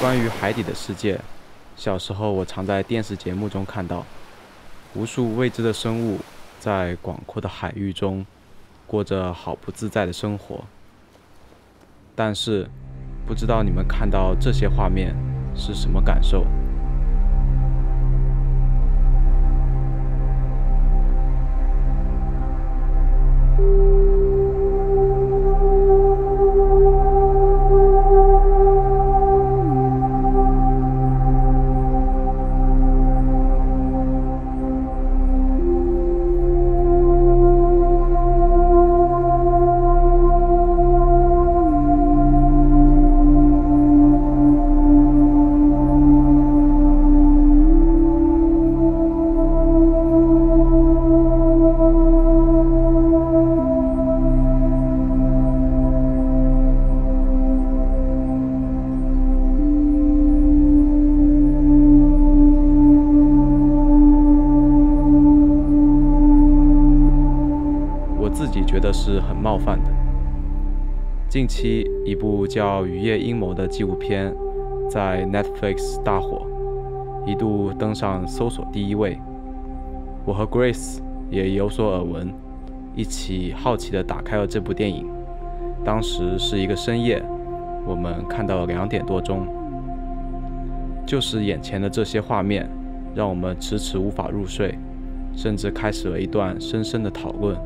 关于海底的世界，小时候我常在电视节目中看到，无数未知的生物在广阔的海域中过着好不自在的生活。但是，不知道你们看到这些画面是什么感受？觉得是很冒犯的。近期一部叫《渔业阴谋》的纪录片在 Netflix 大火，一度登上搜索第一位。我和 Grace 也有所耳闻，一起好奇地打开了这部电影。当时是一个深夜，我们看到了两点多钟。就是眼前的这些画面，让我们迟迟无法入睡，甚至开始了一段深深的讨论。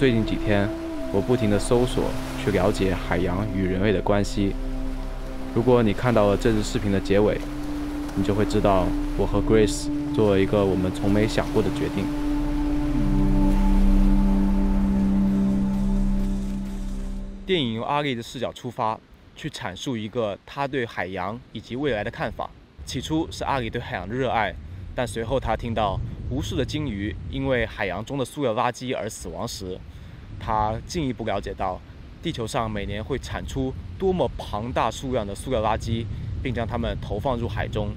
最近几天，我不停地搜索，去了解海洋与人类的关系。如果你看到了这支视频的结尾，你就会知道我和 Grace 做了一个我们从没想过的决定。电影由阿丽的视角出发，去阐述一个他对海洋以及未来的看法。起初是阿里对海洋的热爱，但随后他听到无数的鲸鱼因为海洋中的塑料垃圾而死亡时，他进一步了解到，地球上每年会产出多么庞大数量的塑料垃圾，并将它们投放入海中。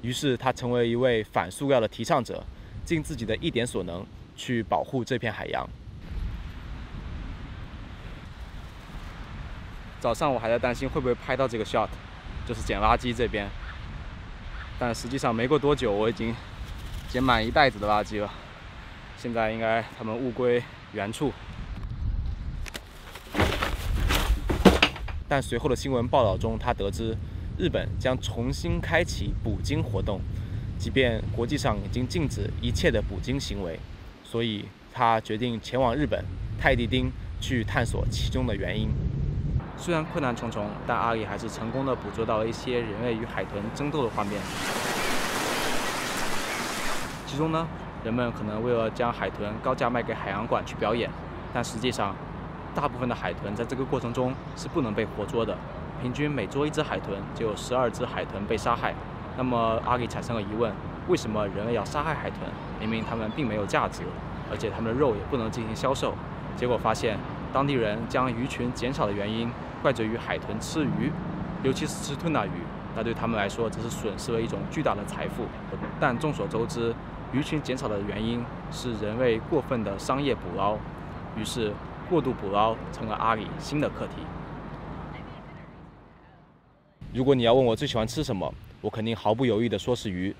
于是他成为一位反塑料的提倡者，尽自己的一点所能去保护这片海洋。早上我还在担心会不会拍到这个 shot，就是捡垃圾这边，但实际上没过多久，我已经捡满一袋子的垃圾了。现在应该它们物归原处。但随后的新闻报道中，他得知日本将重新开启捕鲸活动，即便国际上已经禁止一切的捕鲸行为，所以他决定前往日本泰迪町去探索其中的原因。虽然困难重重，但阿里还是成功的捕捉到了一些人类与海豚争斗的画面。其中呢，人们可能为了将海豚高价卖给海洋馆去表演，但实际上。大部分的海豚在这个过程中是不能被活捉的，平均每捉一只海豚就有十二只海豚被杀害。那么阿里产生了疑问：为什么人类要杀害海豚？明明它们并没有价值，而且它们的肉也不能进行销售。结果发现，当地人将鱼群减少的原因怪罪于海豚吃鱼，尤其是吃吞拿鱼，那对他们来说这是损失了一种巨大的财富。但众所周知，鱼群减少的原因是人类过分的商业捕捞，于是。过度捕捞成了阿里新的课题。如果你要问我最喜欢吃什么，我肯定毫不犹豫地说是鱼。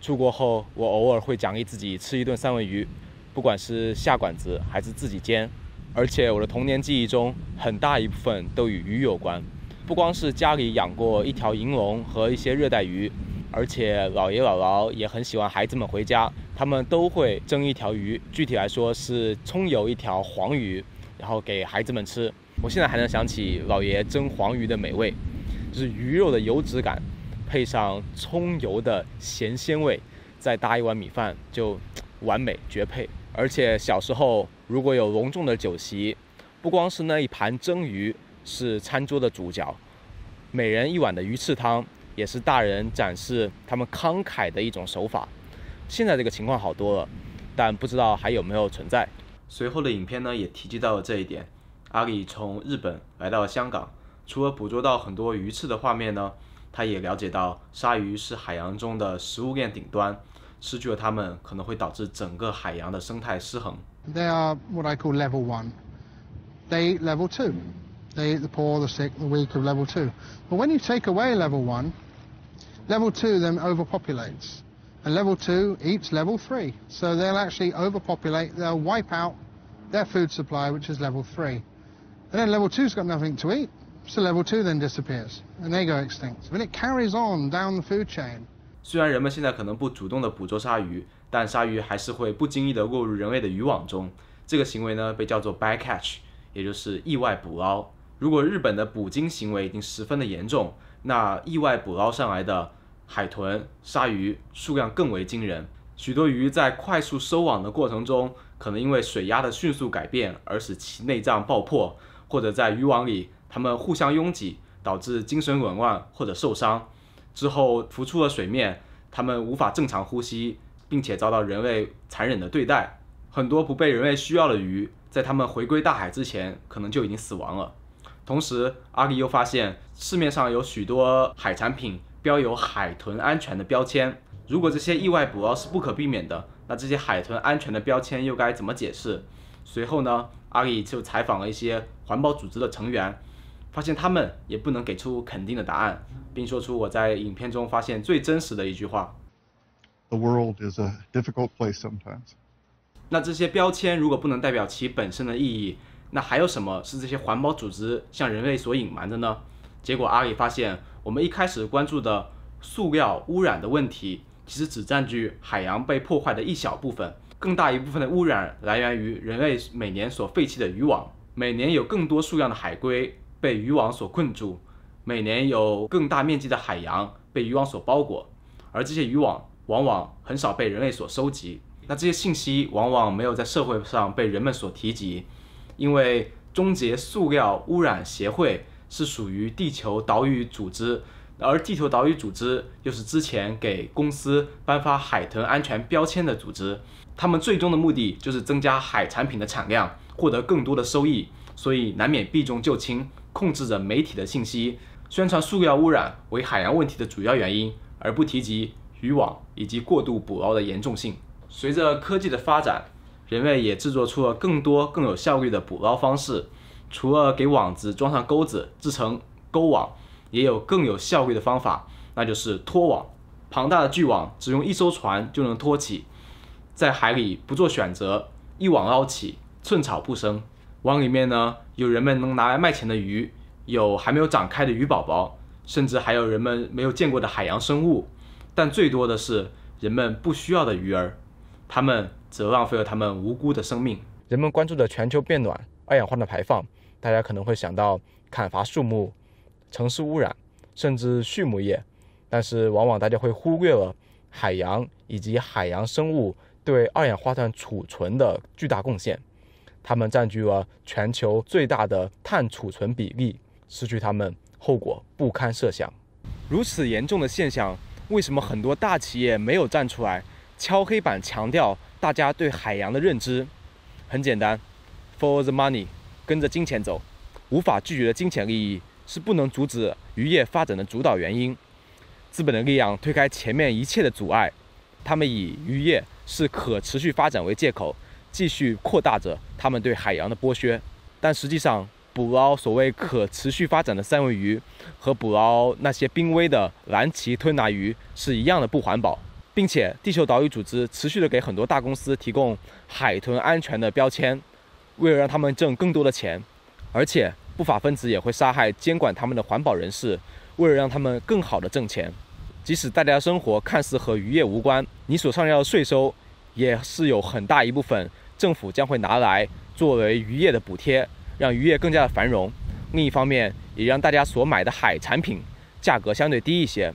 出国后，我偶尔会奖励自己吃一顿三文鱼，不管是下馆子还是自己煎。而且我的童年记忆中，很大一部分都与鱼有关。不光是家里养过一条银龙和一些热带鱼，而且姥爷姥姥也很喜欢孩子们回家，他们都会蒸一条鱼，具体来说是葱油一条黄鱼。然后给孩子们吃，我现在还能想起老爷蒸黄鱼的美味，就是鱼肉的油脂感，配上葱油的咸鲜味，再搭一碗米饭，就完美绝配。而且小时候如果有隆重的酒席，不光是那一盘蒸鱼是餐桌的主角，每人一碗的鱼翅汤也是大人展示他们慷慨的一种手法。现在这个情况好多了，但不知道还有没有存在。随后的影片呢也提及到了这一点。阿里从日本来到了香港，除了捕捉到很多鱼翅的画面呢，他也了解到鲨鱼是海洋中的食物链顶端，失去了它们可能会导致整个海洋的生态失衡。They are what I call level one. They eat level two. They eat the poor, the sick, the weak of level two. But when you take away level one, level two then overpopulates. And level two eats level three. So they'll actually overpopulate, they'll wipe out their food supply, which is level three. And then level two's got nothing to eat. So level two then disappears and they go extinct. But it carries on down the food chain. 虽然人们现在可能不主动的捕捉鲨鱼，但鲨鱼还是会不经意的落入人类的渔网中。这个行为呢，被叫做 bycatch，也就是意外捕捞。如果日本的捕鲸行为已经十分的严重，那意外捕捞上来的 海豚、鲨鱼数量更为惊人。许多鱼在快速收网的过程中，可能因为水压的迅速改变而使其内脏爆破，或者在渔网里它们互相拥挤，导致精神紊乱或者受伤。之后浮出了水面，它们无法正常呼吸，并且遭到人类残忍的对待。很多不被人类需要的鱼，在它们回归大海之前，可能就已经死亡了。同时，阿里又发现市面上有许多海产品标有“海豚安全”的标签。如果这些意外捕捞是不可避免的，那这些海豚安全的标签又该怎么解释？随后呢，阿里就采访了一些环保组织的成员，发现他们也不能给出肯定的答案，并说出我在影片中发现最真实的一句话：“The world is a difficult place sometimes。”那这些标签如果不能代表其本身的意义？那还有什么是这些环保组织向人类所隐瞒的呢？结果阿里发现，我们一开始关注的塑料污染的问题，其实只占据海洋被破坏的一小部分，更大一部分的污染来源于人类每年所废弃的渔网。每年有更多数量的海龟被渔网所困住，每年有更大面积的海洋被渔网所包裹，而这些渔网往往很少被人类所收集。那这些信息往往没有在社会上被人们所提及。因为终结塑料污染协会是属于地球岛屿组织，而地球岛屿组织又是之前给公司颁发海豚安全标签的组织。他们最终的目的就是增加海产品的产量，获得更多的收益，所以难免避重就轻，控制着媒体的信息，宣传塑料污染为海洋问题的主要原因，而不提及渔网以及过度捕捞的严重性。随着科技的发展。人类也制作出了更多更有效率的捕捞方式，除了给网子装上钩子制成钩网，也有更有效率的方法，那就是拖网。庞大的巨网只用一艘船就能拖起，在海里不做选择，一网捞起，寸草不生。网里面呢，有人们能拿来卖钱的鱼，有还没有长开的鱼宝宝，甚至还有人们没有见过的海洋生物，但最多的是人们不需要的鱼儿，他们。则浪费了他们无辜的生命。人们关注的全球变暖、二氧化碳排放，大家可能会想到砍伐树木、城市污染，甚至畜牧业。但是，往往大家会忽略了海洋以及海洋生物对二氧化碳储存的巨大贡献。它们占据了全球最大的碳储存比例，失去它们，后果不堪设想。如此严重的现象，为什么很多大企业没有站出来敲黑板强调？大家对海洋的认知很简单 For the money，跟着金钱走。无法拒绝的金钱利益是不能阻止渔业发展的主导原因。资本的力量推开前面一切的阻碍，他们以渔业是可持续发展为借口，继续扩大着他们对海洋的剥削。但实际上，捕捞所谓可持续发展的三文鱼和捕捞那些濒危的蓝鳍吞拿鱼是一样的不环保。并且，地球岛屿组织持续的给很多大公司提供海豚安全的标签，为了让他们挣更多的钱。而且，不法分子也会杀害监管他们的环保人士，为了让他们更好的挣钱。即使大家的生活看似和渔业无关，你所上交的税收也是有很大一部分政府将会拿来作为渔业的补贴，让渔业更加的繁荣。另一方面，也让大家所买的海产品价格相对低一些，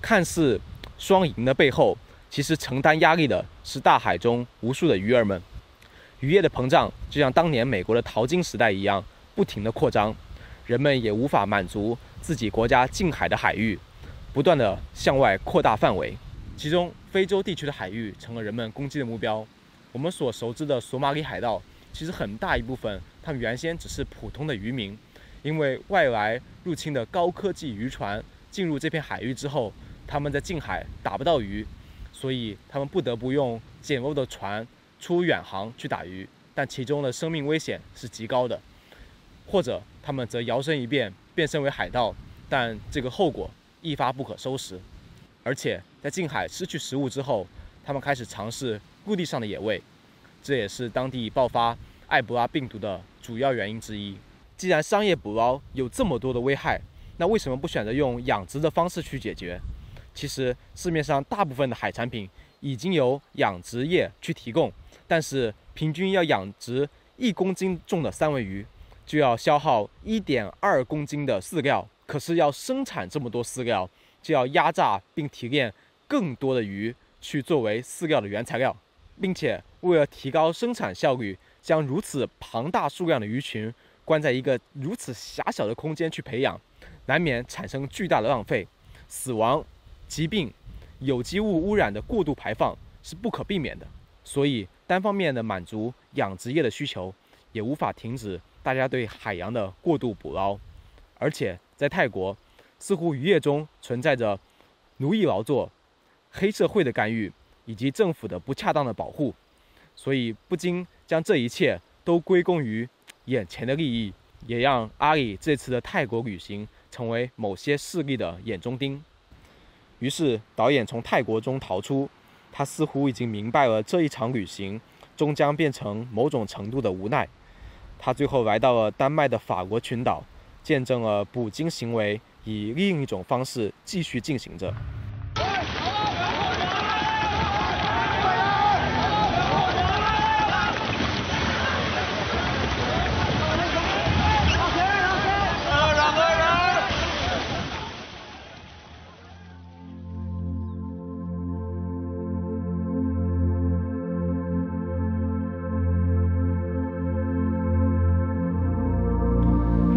看似。双赢的背后，其实承担压力的是大海中无数的鱼儿们。渔业的膨胀就像当年美国的淘金时代一样，不停的扩张，人们也无法满足自己国家近海的海域，不断的向外扩大范围。其中，非洲地区的海域成了人们攻击的目标。我们所熟知的索马里海盗，其实很大一部分，他们原先只是普通的渔民，因为外来入侵的高科技渔船进入这片海域之后。他们在近海打不到鱼，所以他们不得不用简陋的船出远航去打鱼，但其中的生命危险是极高的。或者他们则摇身一变变身为海盗，但这个后果一发不可收拾。而且在近海失去食物之后，他们开始尝试陆地上的野味，这也是当地爆发埃博拉病毒的主要原因之一。既然商业捕捞有这么多的危害，那为什么不选择用养殖的方式去解决？其实市面上大部分的海产品已经由养殖业去提供，但是平均要养殖一公斤重的三文鱼，就要消耗一点二公斤的饲料。可是要生产这么多饲料，就要压榨并提炼更多的鱼去作为饲料的原材料，并且为了提高生产效率，将如此庞大数量的鱼群关在一个如此狭小的空间去培养。难免产生巨大的浪费、死亡、疾病、有机物污染的过度排放是不可避免的。所以，单方面的满足养殖业的需求，也无法停止大家对海洋的过度捕捞。而且，在泰国，似乎渔业中存在着奴役劳作、黑社会的干预以及政府的不恰当的保护，所以不禁将这一切都归功于眼前的利益，也让阿里这次的泰国旅行。成为某些势力的眼中钉，于是导演从泰国中逃出。他似乎已经明白了这一场旅行终将变成某种程度的无奈。他最后来到了丹麦的法国群岛，见证了捕鲸行为以另一种方式继续进行着。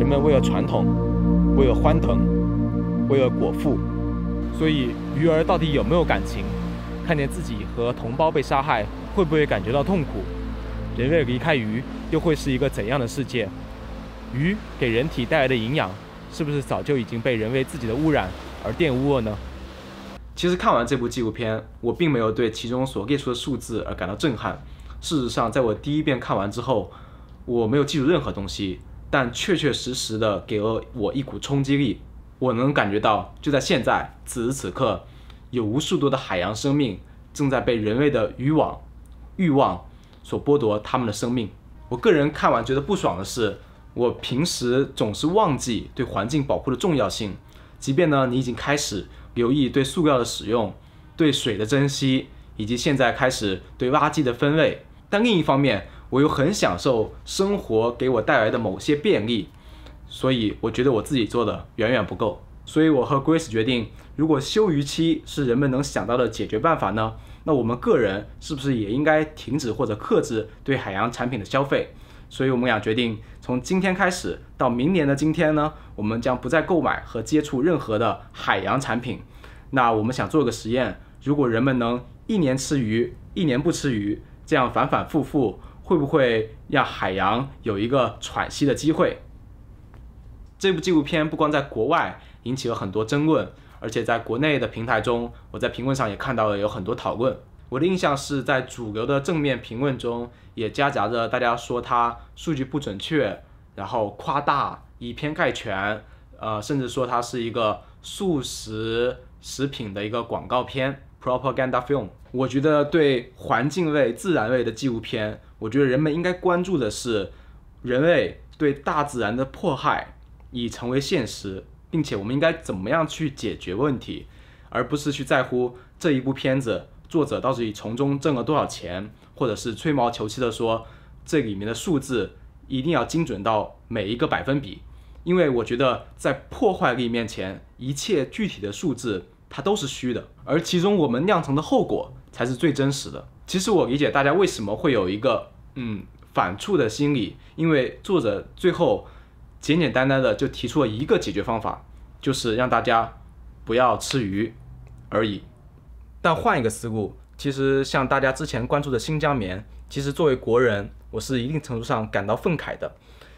人们为了传统，为了欢腾，为了果腹，所以鱼儿到底有没有感情？看见自己和同胞被杀害，会不会感觉到痛苦？人类离开鱼，又会是一个怎样的世界？鱼给人体带来的营养，是不是早就已经被人为自己的污染而玷污了呢？其实看完这部纪录片，我并没有对其中所列出的数字而感到震撼。事实上，在我第一遍看完之后，我没有记住任何东西。但确确实实的给了我一股冲击力，我能感觉到，就在现在此时此刻，有无数多的海洋生命正在被人类的渔网、欲望所剥夺他们的生命。我个人看完觉得不爽的是，我平时总是忘记对环境保护的重要性，即便呢你已经开始留意对塑料的使用、对水的珍惜，以及现在开始对垃圾的分类，但另一方面。我又很享受生活给我带来的某些便利，所以我觉得我自己做的远远不够。所以我和 Grace 决定，如果休渔期是人们能想到的解决办法呢，那我们个人是不是也应该停止或者克制对海洋产品的消费？所以我们俩决定，从今天开始到明年的今天呢，我们将不再购买和接触任何的海洋产品。那我们想做个实验，如果人们能一年吃鱼，一年不吃鱼，这样反反复复。会不会让海洋有一个喘息的机会？这部纪录片不光在国外引起了很多争论，而且在国内的平台中，我在评论上也看到了有很多讨论。我的印象是在主流的正面评论中，也夹杂着大家说它数据不准确，然后夸大、以偏概全，呃，甚至说它是一个素食食品的一个广告片 （propaganda film）。我觉得对环境类、自然类的纪录片。我觉得人们应该关注的是，人类对大自然的迫害已成为现实，并且我们应该怎么样去解决问题，而不是去在乎这一部片子作者到底从中挣了多少钱，或者是吹毛求疵的说这里面的数字一定要精准到每一个百分比，因为我觉得在破坏力面前，一切具体的数字它都是虚的，而其中我们酿成的后果才是最真实的。其实我理解大家为什么会有一个嗯反触的心理，因为作者最后简简单单的就提出了一个解决方法，就是让大家不要吃鱼而已。但换一个思路，其实像大家之前关注的新疆棉，其实作为国人，我是一定程度上感到愤慨的，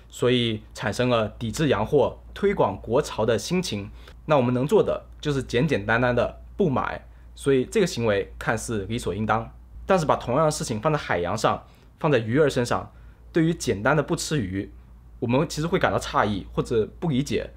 所以产生了抵制洋货、推广国潮的心情。那我们能做的就是简简单单的不买，所以这个行为看似理所应当。但是把同样的事情放在海洋上，放在鱼儿身上，对于简单的不吃鱼，我们其实会感到诧异或者不理解，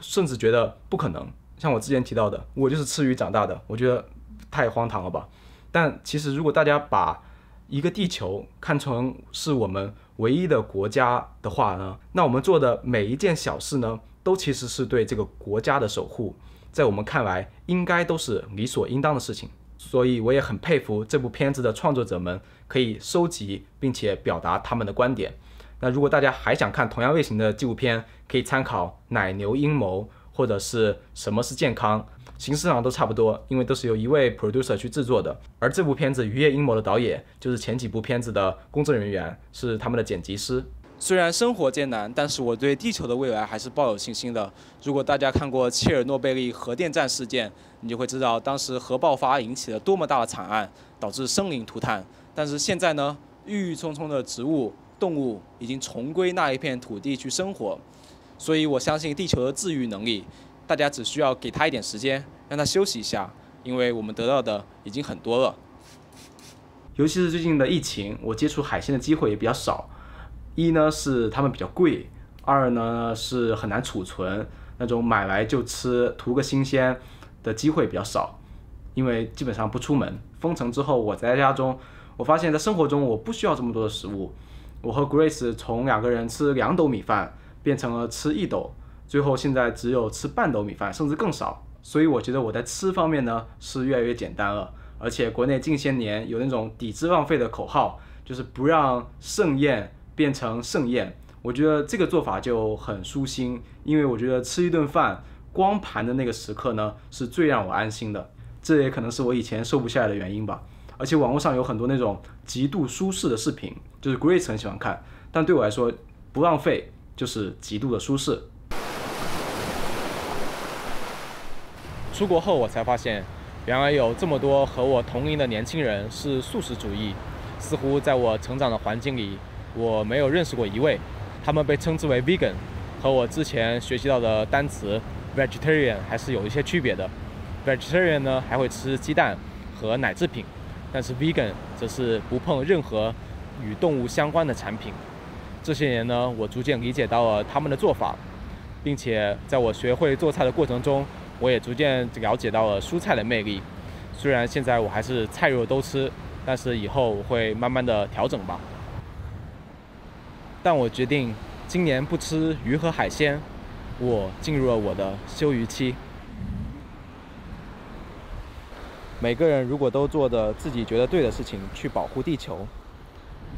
甚至觉得不可能。像我之前提到的，我就是吃鱼长大的，我觉得太荒唐了吧。但其实如果大家把一个地球看成是我们唯一的国家的话呢，那我们做的每一件小事呢，都其实是对这个国家的守护，在我们看来应该都是理所应当的事情。所以我也很佩服这部片子的创作者们可以收集并且表达他们的观点。那如果大家还想看同样类型的纪录片，可以参考《奶牛阴谋》或者是什么是健康，形式上都差不多，因为都是由一位 producer 去制作的。而这部片子《渔业阴谋》的导演就是前几部片子的工作人员，是他们的剪辑师。虽然生活艰难，但是我对地球的未来还是抱有信心的。如果大家看过切尔诺贝利核电站事件，你就会知道当时核爆发引起了多么大的惨案，导致生灵涂炭。但是现在呢，郁郁葱葱的植物、动物已经重归那一片土地去生活。所以我相信地球的治愈能力，大家只需要给它一点时间，让它休息一下，因为我们得到的已经很多了。尤其是最近的疫情，我接触海鲜的机会也比较少。一呢是它们比较贵，二呢是很难储存，那种买来就吃图个新鲜的机会比较少，因为基本上不出门。封城之后，我在家中，我发现在生活中我不需要这么多的食物。我和 Grace 从两个人吃两斗米饭变成了吃一斗，最后现在只有吃半斗米饭，甚至更少。所以我觉得我在吃方面呢是越来越简单了。而且国内近些年有那种抵制浪费的口号，就是不让盛宴。变成盛宴，我觉得这个做法就很舒心，因为我觉得吃一顿饭光盘的那个时刻呢，是最让我安心的。这也可能是我以前瘦不下来的原因吧。而且网络上有很多那种极度舒适的视频，就是 Grace 很喜欢看，但对我来说，不浪费就是极度的舒适。出国后我才发现，原来有这么多和我同龄的年轻人是素食主义，似乎在我成长的环境里。我没有认识过一位，他们被称之为 vegan，和我之前学习到的单词 vegetarian 还是有一些区别的。vegetarian 呢还会吃鸡蛋和奶制品，但是 vegan 则是不碰任何与动物相关的产品。这些年呢，我逐渐理解到了他们的做法，并且在我学会做菜的过程中，我也逐渐了解到了蔬菜的魅力。虽然现在我还是菜肉都吃，但是以后我会慢慢的调整吧。但我决定今年不吃鱼和海鲜，我进入了我的休渔期。每个人如果都做着自己觉得对的事情去保护地球，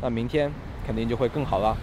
那明天肯定就会更好了。